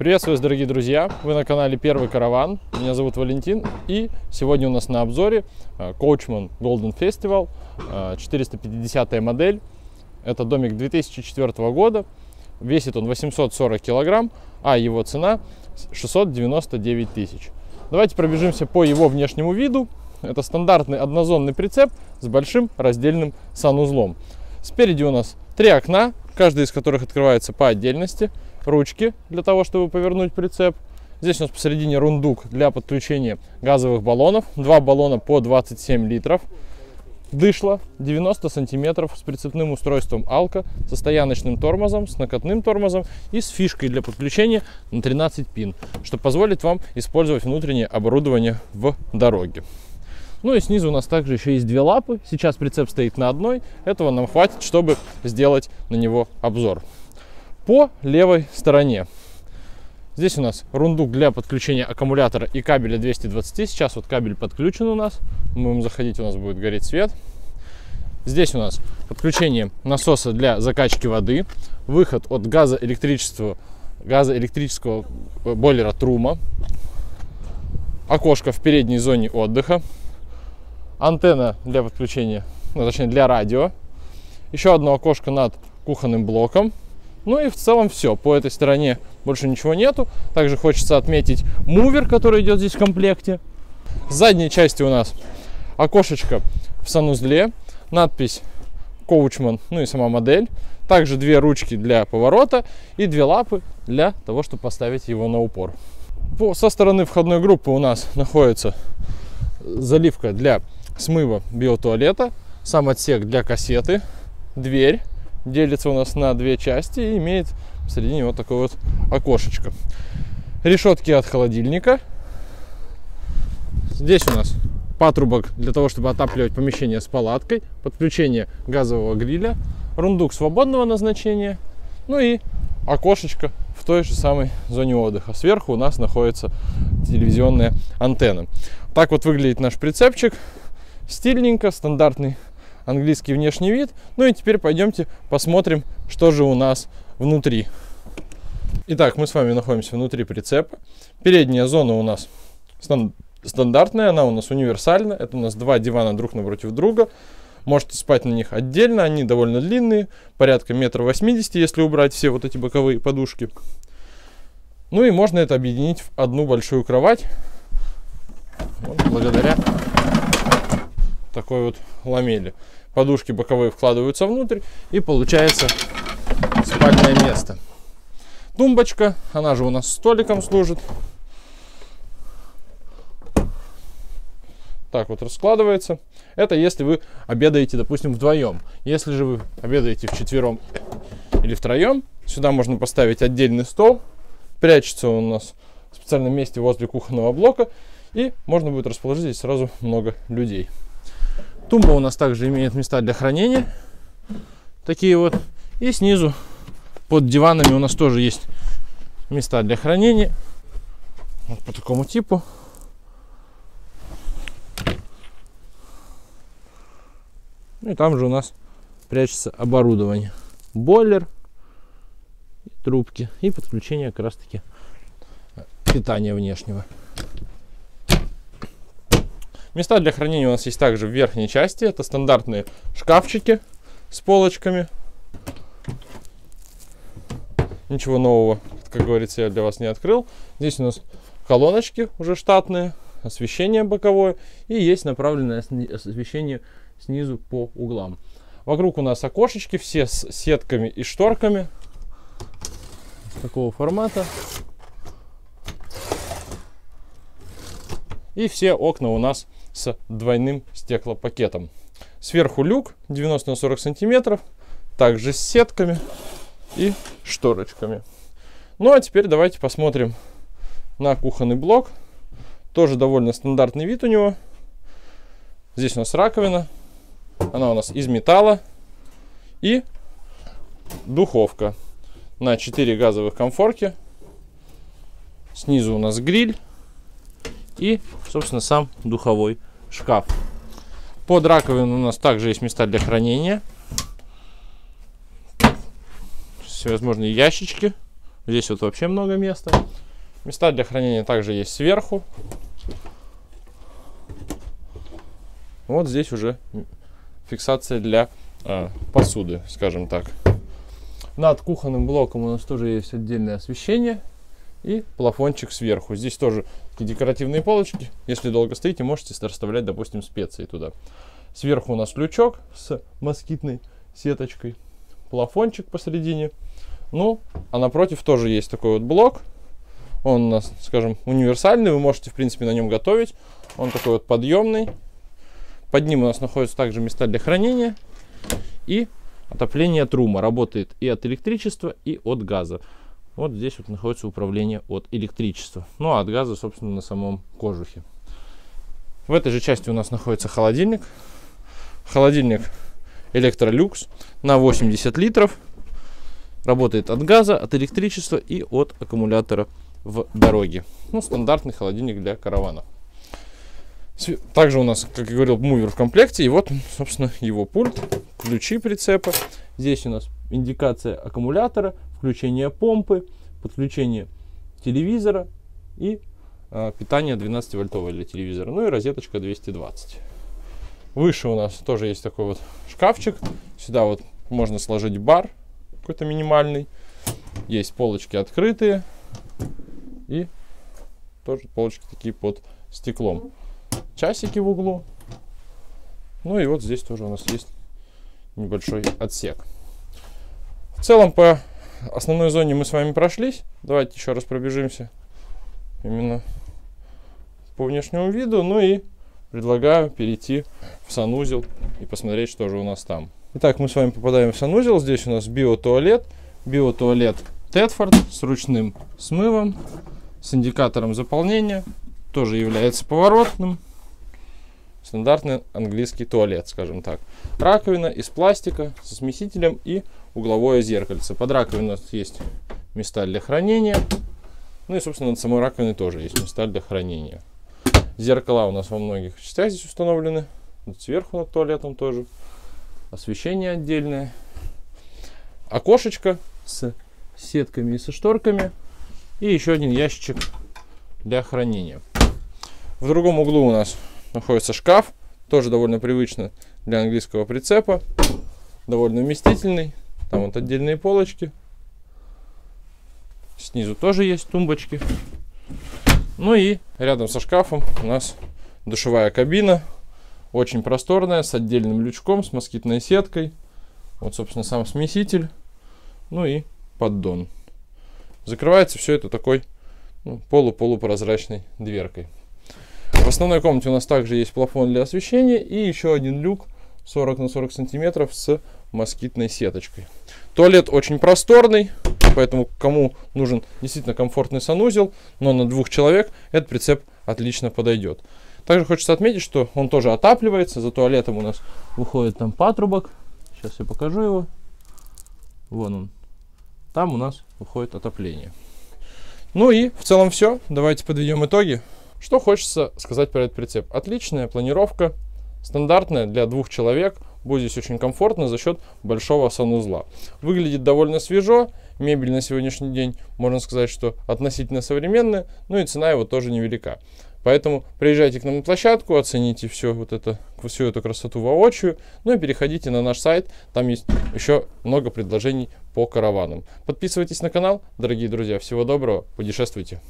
Приветствую вас, дорогие друзья! Вы на канале Первый Караван. Меня зовут Валентин. И сегодня у нас на обзоре э, Coachman Golden Festival, 450 э, модель. Это домик 2004 года. Весит он 840 килограмм, а его цена 699 тысяч. Давайте пробежимся по его внешнему виду. Это стандартный однозонный прицеп с большим раздельным санузлом. Спереди у нас три окна, каждый из которых открывается по отдельности – ручки для того, чтобы повернуть прицеп. Здесь у нас посередине рундук для подключения газовых баллонов. Два баллона по 27 литров. Дышло 90 сантиметров с прицепным устройством Алка, со стояночным тормозом, с накатным тормозом и с фишкой для подключения на 13 пин, что позволит вам использовать внутреннее оборудование в дороге. Ну и снизу у нас также еще есть две лапы. Сейчас прицеп стоит на одной. Этого нам хватит, чтобы сделать на него обзор по левой стороне. Здесь у нас рундук для подключения аккумулятора и кабеля 220. Сейчас вот кабель подключен у нас. Мы будем заходить, у нас будет гореть свет. Здесь у нас подключение насоса для закачки воды, выход от газоэлектрического, газоэлектрического бойлера Трума, окошко в передней зоне отдыха, антенна для подключения, ну, точнее для радио, еще одно окошко над кухонным блоком, ну и в целом все. По этой стороне больше ничего нету. Также хочется отметить мувер, который идет здесь в комплекте. В задней части у нас окошечко в санузле, надпись Коучман, ну и сама модель. Также две ручки для поворота и две лапы для того, чтобы поставить его на упор. По, со стороны входной группы у нас находится заливка для смыва биотуалета, сам отсек для кассеты, дверь делится у нас на две части и имеет в середине вот такое вот окошечко. Решетки от холодильника. Здесь у нас патрубок для того, чтобы отапливать помещение с палаткой, подключение газового гриля, рундук свободного назначения, ну и окошечко в той же самой зоне отдыха. Сверху у нас находится телевизионная антенна. Так вот выглядит наш прицепчик. Стильненько, стандартный английский внешний вид. Ну и теперь пойдемте посмотрим, что же у нас внутри. Итак, мы с вами находимся внутри прицепа. Передняя зона у нас стандартная, она у нас универсальная. Это у нас два дивана друг напротив друга. Можете спать на них отдельно, они довольно длинные, порядка метра восьмидесяти, если убрать все вот эти боковые подушки. Ну и можно это объединить в одну большую кровать, вот, благодаря такой вот ламели подушки боковые вкладываются внутрь и получается спальное место. Тумбочка, она же у нас столиком служит. Так вот раскладывается. Это если вы обедаете, допустим, вдвоем. Если же вы обедаете вчетвером или втроем, сюда можно поставить отдельный стол. Прячется он у нас в специальном месте возле кухонного блока. И можно будет расположить здесь сразу много людей. Тумба у нас также имеет места для хранения. Такие вот. И снизу под диванами у нас тоже есть места для хранения. Вот по такому типу. Ну и там же у нас прячется оборудование. Бойлер, трубки и подключение как раз таки питания внешнего. Места для хранения у нас есть также в верхней части. Это стандартные шкафчики с полочками. Ничего нового, как говорится, я для вас не открыл. Здесь у нас колоночки уже штатные, освещение боковое и есть направленное освещение снизу по углам. Вокруг у нас окошечки, все с сетками и шторками такого формата. И все окна у нас с двойным стеклопакетом. Сверху люк 90 на 40 сантиметров, также с сетками и шторочками. Ну а теперь давайте посмотрим на кухонный блок. Тоже довольно стандартный вид у него. Здесь у нас раковина. Она у нас из металла. И духовка на 4 газовых комфорки. Снизу у нас гриль и, собственно, сам духовой шкаф. Под раковиной у нас также есть места для хранения. Всевозможные ящички. Здесь вот вообще много места. Места для хранения также есть сверху. Вот здесь уже фиксация для э, посуды, скажем так. Над кухонным блоком у нас тоже есть отдельное освещение и плафончик сверху. Здесь тоже декоративные полочки. Если долго стоите, можете расставлять, допустим, специи туда. Сверху у нас лючок с москитной сеточкой. Плафончик посередине. Ну, а напротив тоже есть такой вот блок. Он у нас, скажем, универсальный. Вы можете, в принципе, на нем готовить. Он такой вот подъемный. Под ним у нас находятся также места для хранения. И отопление трума. Работает и от электричества, и от газа. Вот здесь вот находится управление от электричества. Ну а от газа, собственно, на самом кожухе. В этой же части у нас находится холодильник. Холодильник Electrolux на 80 литров. Работает от газа, от электричества и от аккумулятора в дороге. Ну, стандартный холодильник для каравана. Также у нас, как я говорил, мувер в комплекте. И вот, собственно, его пульт, ключи прицепа. Здесь у нас индикация аккумулятора, включение помпы, подключение телевизора и э, питание 12 вольтовое для телевизора. Ну и розеточка 220. Выше у нас тоже есть такой вот шкафчик. Сюда вот можно сложить бар какой-то минимальный. Есть полочки открытые. И тоже полочки такие под стеклом. Часики в углу. Ну и вот здесь тоже у нас есть небольшой отсек. В целом по основной зоне мы с вами прошлись. Давайте еще раз пробежимся именно по внешнему виду. Ну и предлагаю перейти в санузел и посмотреть, что же у нас там. Итак, мы с вами попадаем в санузел. Здесь у нас биотуалет. Биотуалет Тетфорд с ручным смывом, с индикатором заполнения. Тоже является поворотным. Стандартный английский туалет, скажем так. Раковина из пластика со смесителем и угловое зеркальце. Под раковиной у нас есть места для хранения. Ну и, собственно, над самой раковиной тоже есть места для хранения. Зеркала у нас во многих частях здесь установлены. Вот сверху над туалетом тоже. Освещение отдельное. Окошечко с сетками и со шторками. И еще один ящичек для хранения. В другом углу у нас находится шкаф. Тоже довольно привычно для английского прицепа. Довольно вместительный. Там вот отдельные полочки. Снизу тоже есть тумбочки. Ну и рядом со шкафом у нас душевая кабина. Очень просторная, с отдельным лючком, с москитной сеткой. Вот, собственно, сам смеситель. Ну и поддон. Закрывается все это такой ну, полу-полупрозрачной дверкой. В основной комнате у нас также есть плафон для освещения и еще один люк 40 на 40 сантиметров с москитной сеточкой. Туалет очень просторный, поэтому кому нужен действительно комфортный санузел, но на двух человек этот прицеп отлично подойдет. Также хочется отметить, что он тоже отапливается. За туалетом у нас выходит там патрубок. Сейчас я покажу его. Вон он. Там у нас выходит отопление. Ну и в целом все. Давайте подведем итоги. Что хочется сказать про этот прицеп? Отличная планировка, стандартная для двух человек. Будет здесь очень комфортно за счет большого санузла. Выглядит довольно свежо. Мебель на сегодняшний день, можно сказать, что относительно современная. Ну и цена его тоже невелика. Поэтому приезжайте к нам на площадку, оцените все вот это, всю эту красоту воочию, ну и переходите на наш сайт, там есть еще много предложений по караванам. Подписывайтесь на канал, дорогие друзья, всего доброго, путешествуйте!